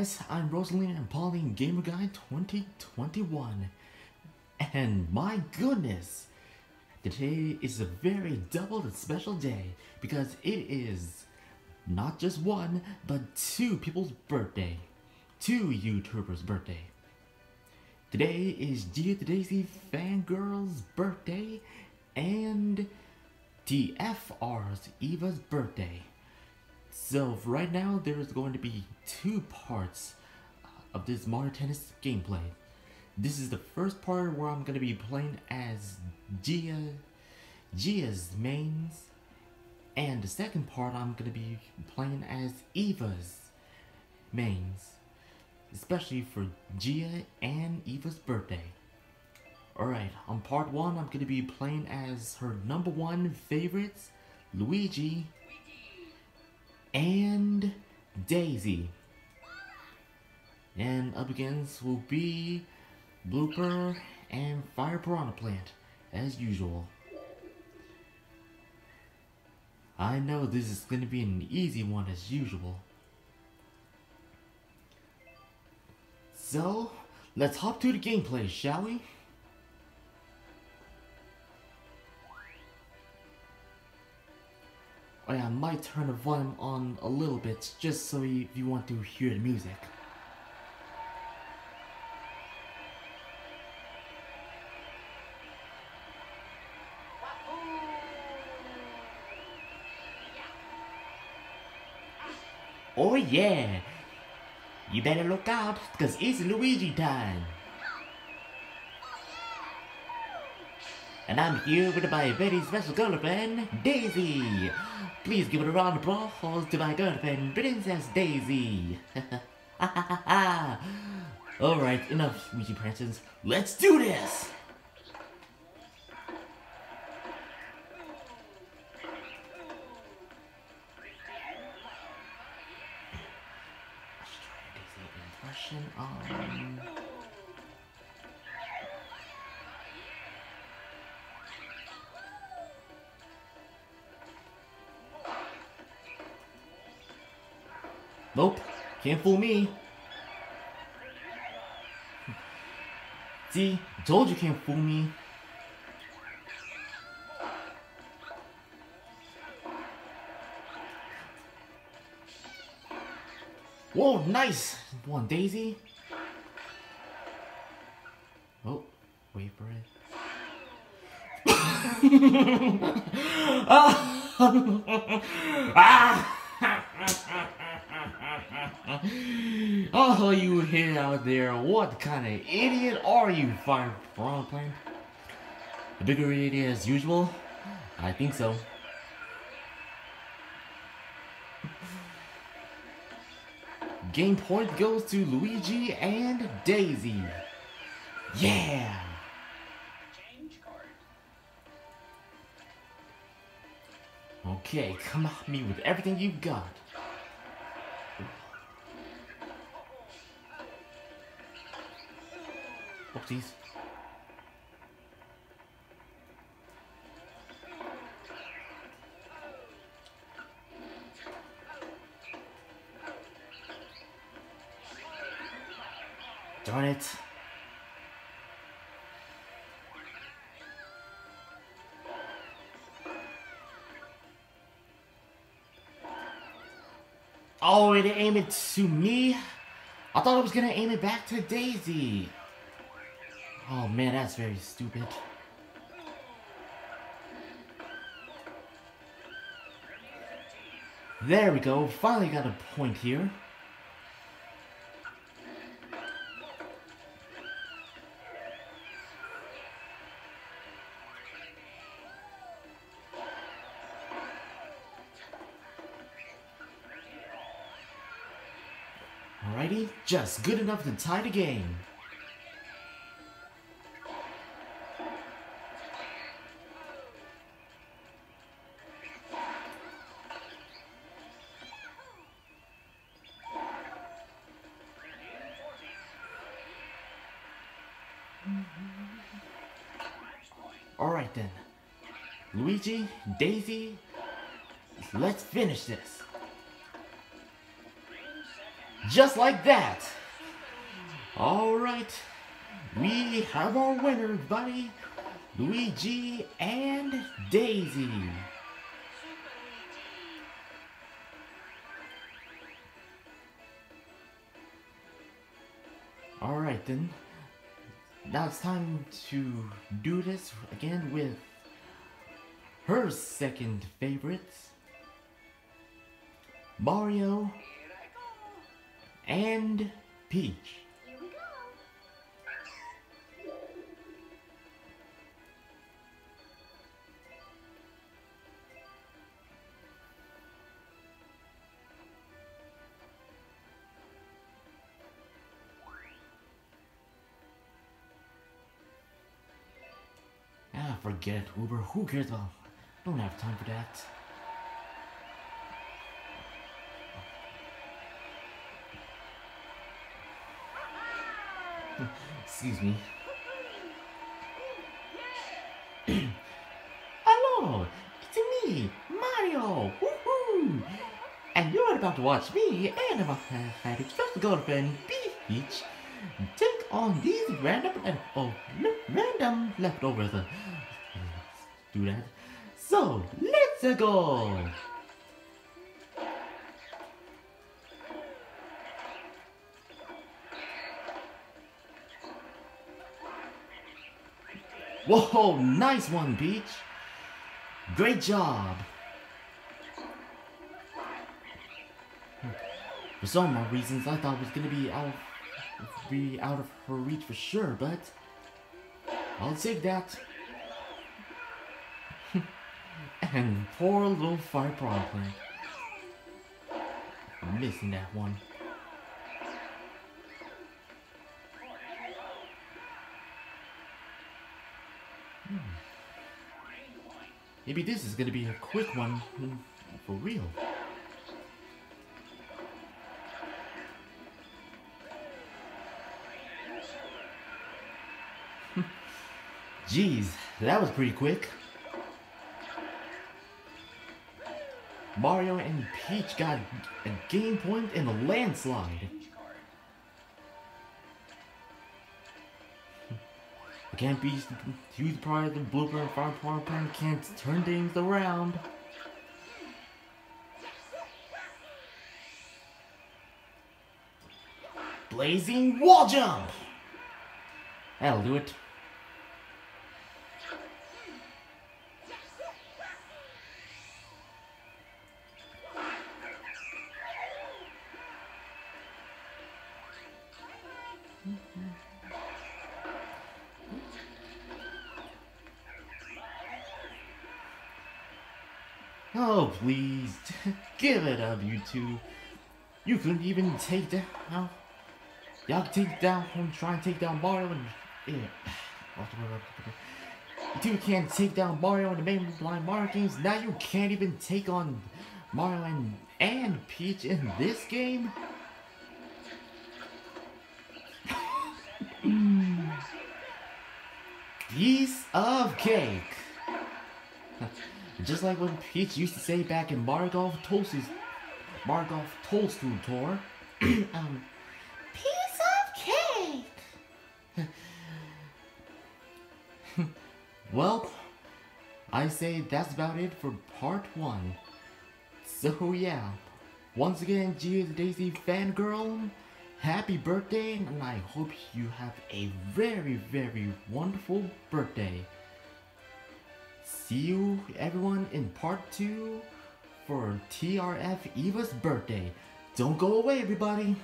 Guys, I'm Rosalina and Pauline Gamer Guy 2021. And my goodness, today is a very double and special day because it is not just one, but two people's birthday. Two YouTubers' birthday. Today is Gia the Daisy Fangirl's birthday and TFR's Eva's birthday. So right now there is going to be two parts uh, of this Mario Tennis gameplay. This is the first part where I'm going to be playing as Gia, Gia's mains. And the second part I'm going to be playing as Eva's mains. Especially for Gia and Eva's birthday. Alright, on part 1 I'm going to be playing as her number one favorites, Luigi and Daisy. And up against will be Blooper and Fire Piranha Plant, as usual. I know this is going to be an easy one as usual. So, let's hop to the gameplay, shall we? Oh yeah, I might turn the volume on a little bit, just so you, if you want to hear the music. Oh yeah! You better look out, cause it's Luigi time! And I'm here with my very special girlfriend, Daisy! Please give it a round of applause to my girlfriend, Princess Daisy! Alright, enough Luigi prances. Let's do this! Nope, can't fool me. See, told you can't fool me. Whoa, nice one, Daisy. Oh, wait for it. ah! oh, you hit out there. What kind of idiot are you, Fire Piranha Plant? A bigger idiot as usual? I think so. Game point goes to Luigi and Daisy. Yeah! Okay, come at me with everything you've got. Oopsies. Darn it. Oh, it aimed it to me? I thought it was gonna aim it back to Daisy. Oh man, that's very stupid. There we go, finally got a point here. Alrighty, just good enough to tie the game. Luigi, Daisy, let's finish this. Just like that. Alright. We have our winner, buddy. Luigi and Daisy. Alright then. Now it's time to do this again with her second favorites. Mario and Peach. Forget Uber. Who cares about? Don't have time for that. Excuse me. Hello, it's me, Mario. Woohoo! And you're about to watch me and my special girlfriend Peach take on these random and oh random leftovers. Do that. So let's go. Whoa, nice one, Peach. Great job. For some odd reasons, I thought it was gonna be out, be out of her reach for sure, but I'll take that. and poor little fire problem. I'm missing that one. Hmm. Maybe this is gonna be a quick one hmm, for real. Jeez, that was pretty quick. Mario and Peach got a game point in a landslide. Can't be huge part of the and Fire Piranha Plant can't turn things around. Blazing wall jump! That'll do it. Oh, please. Give it up, you two. You couldn't even take down... Y'all take down... Try and take down Mario and... Yeah. You two can't take down Mario in the mainline Mario games. Now you can't even take on Mario and, and Peach in this game? Piece of cake. Just like when Peach used to say back in Mario Golf Toast's Mario Golf Toadstool Tour, um, piece of cake. well, I say that's about it for part one. So yeah, once again, Gia Daisy fangirl, happy birthday, and I hope you have a very, very wonderful birthday see you everyone in part 2 for TFR Eva's birthday. Don't go away everybody!